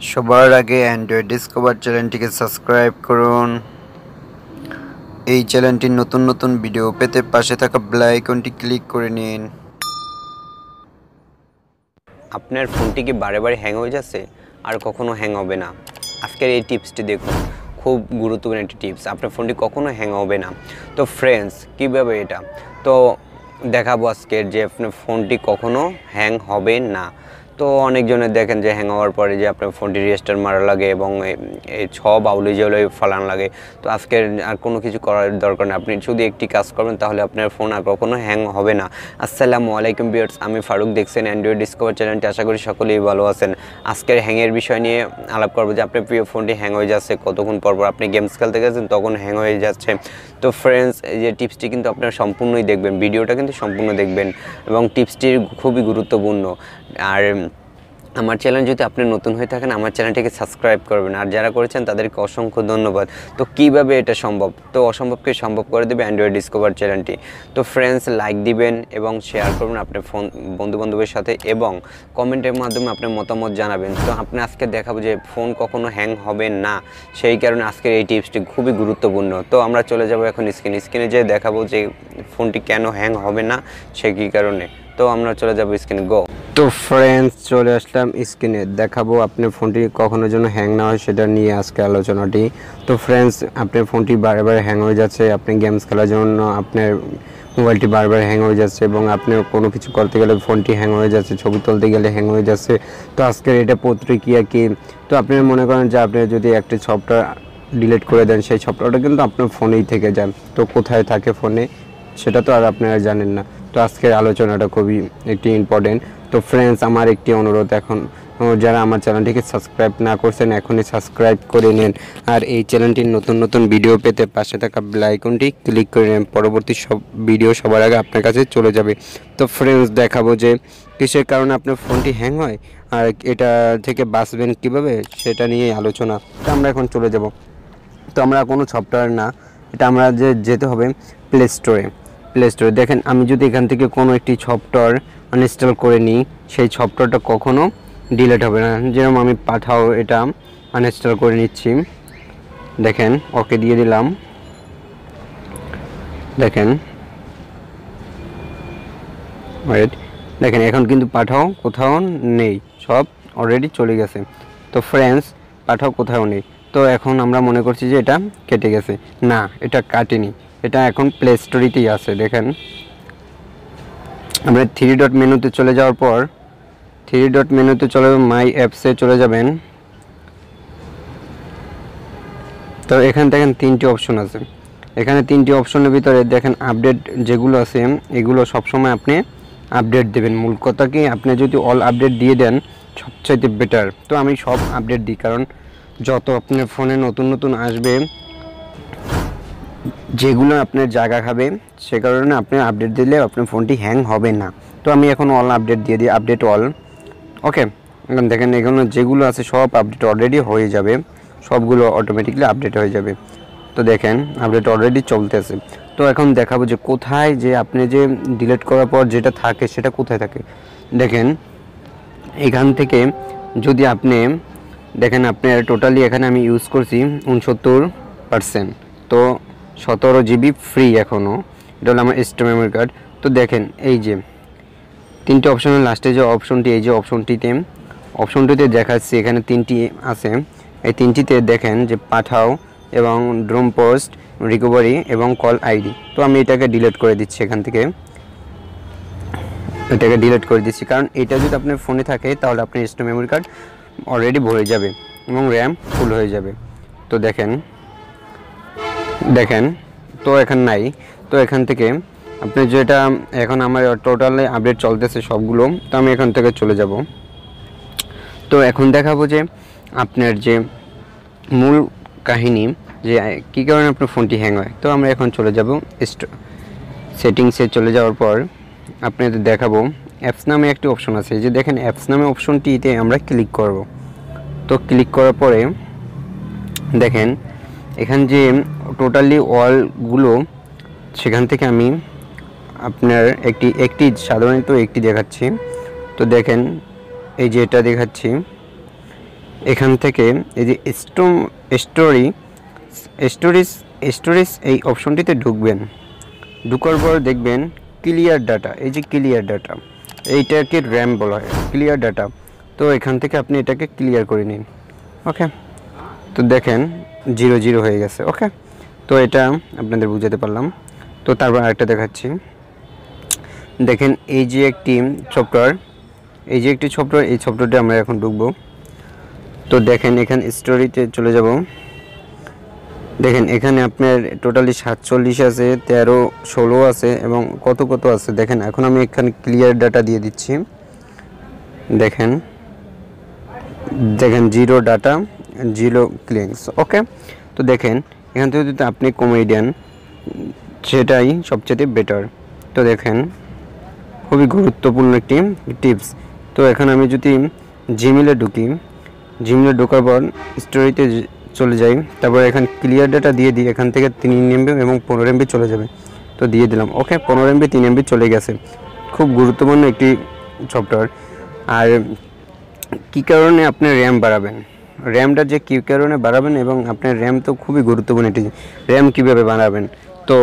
সবার আগে Android discover চ্যানেলটিকে সাবস্ক্রাইব করুন। এই চ্যানেলটির নতুন নতুন ভিডিও পেতে পাশে থাকা আইকনটি ক্লিক করে নিন। আপনার ফোনটি কি বারে বারে হ্যাং হয়ে যাচ্ছে? আর কখনো হ্যাং হবে না। আজকের এই টিপসটি দেখুন। খুব গুরুত্বপূর্ণ একটি টিপস। আপনার ফোনটি কখনো হ্যাং হবে না। তো ফ্রেন্ডস কীভাবে এটা? তো দেখাবো আজকের যে আপনার ফোনটি কখনো হ্যাং হবে না। তো অনেকজনের দেখেন যে হ্যাং হওয়ার পরে যে আপনার ফোনটি রেজিস্টার মারা লাগে এবং এই- ছ বাউলি যেগুলো ফালান লাগে। তো আজকের আর কোনো কিছু করার দরকার নেই। আপনি শুধু একটি কাজ করবেন, তাহলে আপনার ফোন আর কখনো হ্যাং হবে না। আসসালামু আলাইকুম বিয়ার্স আমি ফারুক দেখছেন অ্যান্ড্রয়েড ডিসকভার চ্যানেলটি আশা করি সকলেই ভালো আছেন। আজকের হ্যাংয়ের বিষয় নিয়ে আলাপ করব যে আপনার প্রিয় ফোনটি হ্যাং হয়ে যাচ্ছে কতক্ষণ পর পর। আপনি গেমস খেলতে গেছেন, তখন হ্যাং হয়ে যাচ্ছে। তো ফ্রেন্ডস এই যে টিপসটি কিন্তু আপনারা সম্পূর্ণই দেখবেন। ভিডিওটা কিন্তু সম্পূর্ণ দেখবেন এবং টিপসটির খুবই গুরুত্বপূর্ণ। আর আমার চ্যানেল যদি আপনি নতুন হয়ে থাকেন, আমার চ্যানেলটিকে সাবস্ক্রাইব করবেন। আর যারা করেছেন, তাদেরকে অসংখ্য ধন্যবাদ। তো কীভাবে এটা সম্ভব? তো অসম্ভবকে সম্ভব করে দেবে অ্যান্ড্রয়েড ডিসকভার চ্যানেলটি তো ফ্রেন্ডস লাইক দিবেন এবং শেয়ার করবেন আপনার ফোন বন্ধুবান্ধবের সাথে এবং কমেন্টের মাধ্যমে আপনার মতামত জানাবেন। তো আপনি আজকে দেখাবো যে ফোন কখনো হ্যাং হবে না। সেই কারণে আজকের এই টিপসটি খুবই গুরুত্বপূর্ণ। তো আমরা চলে যাব এখন স্ক্রিন স্ক্রিনে যেয়ে দেখাবো যে ফোনটি কেন হ্যাং হবে না, সে কী কারণে। তো আমরা চলে যাব স্ক্রিনে গো তো ফ্রেন্ডস চলে আসলাম স্ক্রিনে। দেখাবো আপনার ফোনটি কখনো যেন হ্যাং না হয়, সেটা নিয়ে আজকে আলোচনাটি। তো ফ্রেন্ডস আপনার ফোনটি বারে বারে হ্যাং হয়ে যাচ্ছে, আপনি গেমস খেলার জন্য আপনার মোবাইলটি বারবার হ্যাং হয়ে যাচ্ছে এবং আপনি কোনো কিছু করতে গেলে ফোনটি হ্যাং হয়ে যাচ্ছে, ছবি তুলতে গেলে হ্যাং হয়ে যাচ্ছে। তো আজকের এটা প্রতিক্রিয়া কি? তো আপনি মনে করেন যে আপনি যদি একটি সফটওয়্যার ডিলিট করে দেন, সেই সফটওয়্যারটা কিন্তু আপনার ফোনেই থেকে যান। তো কোথায় থাকে ফোনে, সেটা তো আর আপনারা জানেন না। তো আজকের আলোচনাটা খুবই একটি ইম্পর্টেন্ট তো ফ্রেন্ডস আমার একটি অনুরোধ এখন যারা আমার চ্যানেলটিকে সাবস্ক্রাইব না করছেন, এখনই সাবস্ক্রাইব করে নিন। আর এই চ্যানেলটির নতুন নতুন ভিডিও পেতে পাশে থাকা আইকনটি ক্লিক করে নিন। পরবর্তী সব ভিডিও সবার আগে আপনার কাছে চলে যাবে। তো ফ্রেন্ডস দেখাবো যে কিসের কারণে আপনার ফোনটি হ্যাং হয় আর এটা থেকে বাঁচবেন কীভাবে, সেটা নিয়ে আলোচনা। তো আমরা এখন চলে যাব। তো আমরা কোনো সফটওয়্যার না, এটা আমরা যে যেতে হবে প্লে স্টোরে প্লে স্টোরে দেখেন, আমি যদি এখান থেকে কোনো একটি সফটওয়্যার আনইনস্টল করে নিই, সেই সফটওয়্যারটা কখনো ডিলেট হবে না। যেরকম আমি পাঠাও এটা আনইনস্টল করে নিচ্ছি। দেখেন ওকে দিয়ে দিলাম। দেখেন। দেখেন, এখন কিন্তু পাঠাও কোথাও নেই। সব অলরেডি চলে গেছে। তো ফ্রেন্ডস পাঠাও কোথাও নেই। তো এখন আমরা মনে করছি যে এটা কেটে গেছে। না, এটা কাটেনি। এটা এখন প্লে স্টোরিতেই আছে, দেখেন। আমরা থ্রি ডট মেনুতে চলে যাওয়ার পর থ্রি ডট মেনুতে চলে মাই অ্যাপসে চলে যাবেন। তো এখানে দেখেন তিনটি অপশন আছে। এখানে তিনটি অপশনের ভিতরে দেখেন আপডেট যেগুলো আছে, এগুলো সবসময় আপনি আপডেট দেবেন। মূল কথা কি, আপনি যদি অল আপডেট দিয়ে দেন, সবচাইতে বেটার তো আমি সব আপডেট দিই, কারণ যত আপনার ফোনে নতুন নতুন আসবে যেগুলো আপনার জায়গা খাবে, সে কারণে আপনি আপডেট দিলে আপনার ফোনটি হ্যাং হবে না। তো আমি এখন অল আপডেট দিয়ে দিই আপডেট অল ওকে এখন দেখেন এখানে যেগুলো আছে সব আপডেট অলরেডি হয়ে যাবে, সবগুলো অটোমেটিকলি আপডেট হয়ে যাবে। তো দেখেন আপডেট অলরেডি চলতেছে। তো এখন দেখাবো যে কোথায় যে আপনি যে ডিলিট করার পর যেটা থাকে সেটা কোথায় থাকে। দেখেন, এখান থেকে যদি আপনি, দেখেন আপনার টোটালি এখানে আমি ইউজ করছি উনসত্তর পারসেন্ট তো সতেরো জিবি ফ্রি এখনও এটা হলো আমার এক্সট্রা মেমোরি কার্ড তো দেখেন, এই যে তিনটে অপশনের লাস্টে যে অপশনটি এই যে অপশনটিতে অপশনটিতে দেখাচ্ছি, এখানে তিনটি আছে। এই তিনটিতে দেখেন যে পাঠাও এবং ড্রোম পোস্ট রিকভারি এবং কল আইডি তো আমি এটাকে ডিলিট করে দিচ্ছি এখান থেকে। এটাকে ডিলিট করে দিচ্ছি। কারণ এটা যদি আপনার ফোনে থাকে, তাহলে আপনার এক্সট্রা মেমোরি কার্ড অলরেডি ভরে যাবে এবং র্যাম ফুল হয়ে যাবে। তো দেখেন দেখেন, তো এখান নাই। তো এখান থেকে আপনি যেটা, এখন আমার টোটালে আপডেট চলতেছে সবগুলো, তো আমি এখান থেকে চলে যাব। তো এখন দেখাবো যে আপনার যে মূল কাহিনী, যে কী কারণে আপনার ফোনটি হ্যাং হয়। তো আমরা এখন চলে যাব সেটিংসে চলে যাওয়ার পর আপনাদের দেখাবো অ্যাপস নামে একটি অপশন আছে। যে দেখেন অ্যাপস নামে অপশনটিতে আমরা ক্লিক করব। তো ক্লিক করার পরে দেখেন এখান যে টোটালি ওয়ালগুলো সেখান থেকে আমি আপনার একটি একটি সাধারণত একটি দেখাচ্ছি। তো দেখেন, এই যে এটা দেখাচ্ছি। এখান থেকে এই যে স্টোম, স্টোরি স্টোরেজ স্টোরেজ এই অপশনটিতে ঢুকবেন। ঢুকার পর দেখবেন ক্লিয়ার ডাটা এই যে ক্লিয়ার ডাটা এইটাকে র্যাম বলা হয় ক্লিয়ার ডাটা তো এখান থেকে আপনি এটাকে ক্লিয়ার করে নিন। ওকে তো দেখেন জিরো জিরো হয়ে গেছে, ওকে? তো এটা আপনাদের বুঝাতে পারলাম। তো তারপর আরেকটা দেখাচ্ছি। দেখেন, এই যে একটি সফটওয়্যার এই যে একটি সফটওয়্যার এই সফটওয়্যারটা আমরা এখন ঢুকবো। তো দেখেন, এখানে স্টোরিতে চলে যাব। দেখেন, এখানে আপনার টোটালি সাতচল্লিশ আছে, তেরো, ষোলো আছে এবং কত কত আছে? দেখেন, এখন আমি এখানে ক্লিয়ার ডাটা দিয়ে দিচ্ছি। দেখেন দেখেন, জিরো ডাটা জিরো ক্লিংস, ওকে? তো দেখেন, এখান থেকে যদি আপনি কমেডিয়ান সেটাই সবচেয়ে বেটার তো দেখেন, খুবই গুরুত্বপূর্ণ একটি টিপস তো এখন আমি যদি জিমেলে ঢুকি জিমেলে ঢোকার পর স্টোরিতে চলে যাই, তারপর এখানে ক্লিয়ার ডাটা দিয়ে দিই, এখান থেকে তিন এমবি এবং পনেরো এমবি চলে যাবে। তো দিয়ে দিলাম, ওকে? পনেরো এমবি তিন এমবি চলে গেছে। খুব গুরুত্বপূর্ণ একটি সফটওয়্যার আর কী কারণে আপনি র্যাম বাড়াবেন? র্যামটা যে কী কারণে বাড়াবেন এবং আপনার র্যাম তো খুবই গুরুত্বপূর্ণ একটি র্যাম কীভাবে বাড়াবেন তো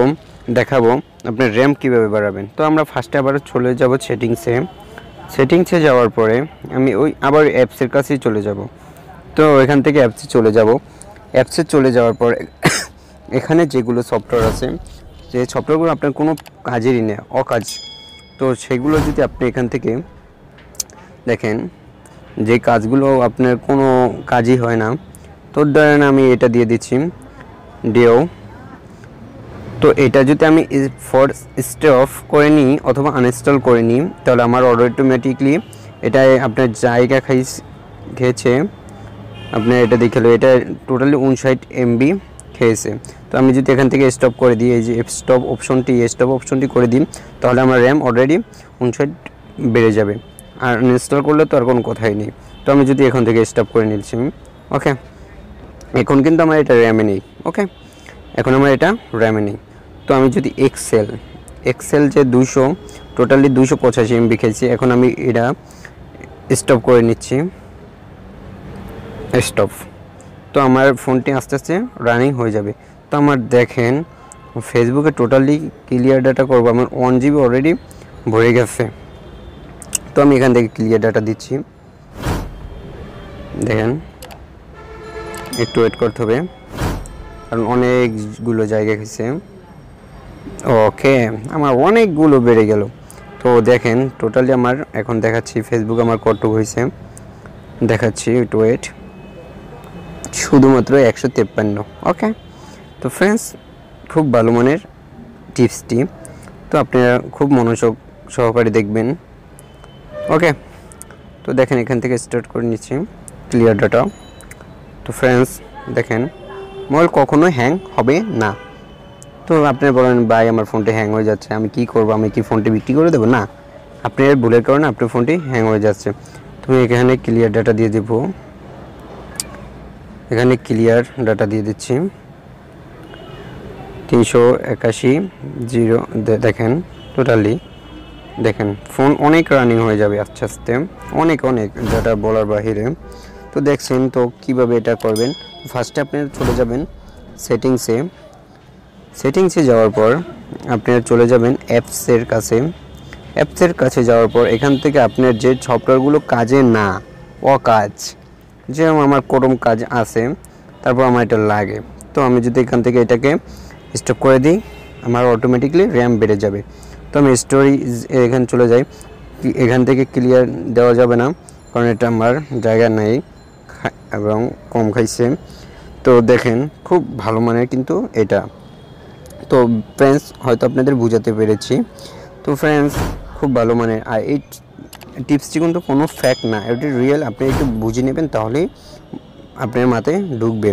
দেখাবো আপনার র্যাম কীভাবে বাড়াবেন। তো আমরা ফার্স্টে আবার চলে যাব সেটিংসে সেটিংসে যাওয়ার পরে আমি ওই আবার অ্যাপসের কাছেই চলে যাব। তো এখান থেকে অ্যাপসে চলে যাব। অ্যাপসে চলে যাওয়ার পর এখানে যেগুলো সফটওয়্যার আছে, যে সফটওয়্যারগুলো আপনার কোনো কাজেরই নেই, অকাজ। তো সেগুলো যদি আপনি এখান থেকে দেখেন যে কাজগুলো আপনার কোনো কাজই হয় না, তো ধরেন আমি এটা দিয়ে দিচ্ছি, ডেও। তো এটা যদি আমি ফর স্টে অফ করে নিই অথবা আনইনস্টল করে নিই, তাহলে আমার অটোমেটিকলি এটা আপনার জায়গা খাই খেয়েছে, আপনার এটা দেখাল এটা টোটালি উনষাট এমবি খেয়েছে। তো আমি যদি এখান থেকে স্টপ করে দিই, এই যে স্টপ অপশনটি স্টপ অপশনটি করে দিই, তাহলে আমার র্যাম অলরেডি উনষাট বেড়ে যাবে। আর ইনস্টল করলে তো আর কোনো কথাই নেই। তো আমি যদি এখান থেকে স্টপ করে নিচ্ছি ওকে এখন কিন্তু আমার এটা র্যামে নেই ওকে এখন আমার এটা র্যামে নেই। তো আমি যদি এক্সেল এক্সেল যে দুশো টোটালি দুশো পঁচাশি এমবি খেয়েছি, এখন আমি এটা স্টপ করে নিচ্ছি। স্টপ তো আমার ফোনটি আস্তে আস্তে রানিং হয়ে যাবে। তো আমার দেখেন ফেসবুকে টোটালি ক্লিয়ার ডাটা করব, আমার ওয়ান জিবি অলরেডি ভরে গেছে। তো আমি এখান থেকে ক্লিয়ার ডাটা দিচ্ছি। দেখেন, একটু ওয়েট করতে হবে। কারণ অনেকগুলো জায়গা গেছে। ওকে আমার অনেকগুলো বেড়ে গেল। তো দেখেন টোটালি আমার এখন দেখাচ্ছি ফেসবুক আমার কত হয়েছে। দেখাচ্ছি, একটু ওয়েট শুধুমাত্র একশো তেপ্পান্ন ওকে তো ফ্রেন্ডস খুব ভালো মানের টিপসটি তো আপনারা খুব মনোযোগ সহকারে দেখবেন। ওকে তো দেখেন, এখান থেকে স্টার্ট করে নিচ্ছি ক্লিয়ার ডাটা তো ফ্রেন্ডস দেখেন মোবাইল কখনো হ্যাং হবে না। তো আপনি বলেন, ভাই, আমার ফোনটি হ্যাং হয়ে যাচ্ছে, আমি কি করব? আমি কি ফোনটি বিক্রি করে দেবো? না। আপনি এর ভুলের কারণে আপনার ফোনটি হ্যাং হয়ে যাচ্ছে। তুমি এখানে ক্লিয়ার ডাটা দিয়ে দেবো। এখানে ক্লিয়ার ডাটা দিয়ে দিচ্ছি। তিনশো একাশি জিরো দেখেন টোটালি দেখেন ফোন অনেক রানিং হয়ে যাবে আস্তে আস্তে। অনেক অনেক, যেটা বলার বাহিরে। তো দেখছেন তো কীভাবে এটা করবেন? ফার্স্টে আপনি চলে যাবেন সেটিংসে সেটিংসে যাওয়ার পর আপনি চলে যাবেন অ্যাপসের কাছে। অ্যাপসের কাছে যাওয়ার পর এখান থেকে আপনার যে সফটওয়্যারগুলো কাজে না, অকাজ, যেরকম আমার কোরম কাজ আছে, তারপর আমার এটা লাগে। তো আমি যদি এখান থেকে এটাকে স্টপ করে দিই, আমার অটোমেটিকলি র্যাম বেড়ে যাবে। তো আমি স্টোরি এখানে চলে যাই। এখান থেকে ক্লিয়ার দেওয়া যাবে না, কারণ এটা আমার জায়গা নেই এবং কম খাইছে। তো দেখেন, খুব ভালো মানের কিন্তু এটা। তো ফ্রেন্ডস হয়তো আপনাদের বোঝাতে পেরেছি। তো ফ্রেন্ডস খুব ভালো মানের। আর এই টিপসটি কিন্তু কোনো ফ্যাক্ট না, এটি রিয়েল আপনি একটু বুঝে নেবেন, তাহলেই আপনার মাথায় ঢুকবে।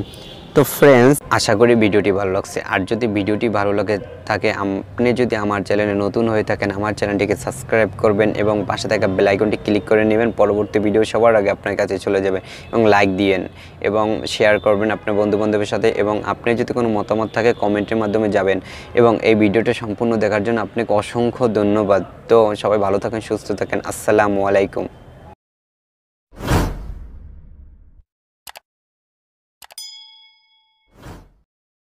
তো ফ্রেন্ডস আশা করি ভিডিওটি ভালো লাগছে। আর যদি ভিডিওটি ভালো লাগে থাকে, আপনি যদি আমার চ্যানেলে নতুন হয়ে থাকেন, আমার চ্যানেলটিকে সাবস্ক্রাইব করবেন এবং পাশে থাকা বেল আইকনটি ক্লিক করে নেবেন। পরবর্তী ভিডিও সবার আগে আপনার কাছে চলে যাবে এবং লাইক দিয়েন এবং শেয়ার করবেন আপনার বন্ধু বান্ধবের সাথে এবং আপনি যদি কোনো মতামত থাকে কমেন্টের মাধ্যমে যাবেন। এবং এই ভিডিওটা সম্পূর্ণ দেখার জন্য আপনাকে অসংখ্য ধন্যবাদ। তো সবাই ভালো থাকেন, সুস্থ থাকেন। আসসালামু আলাইকুম।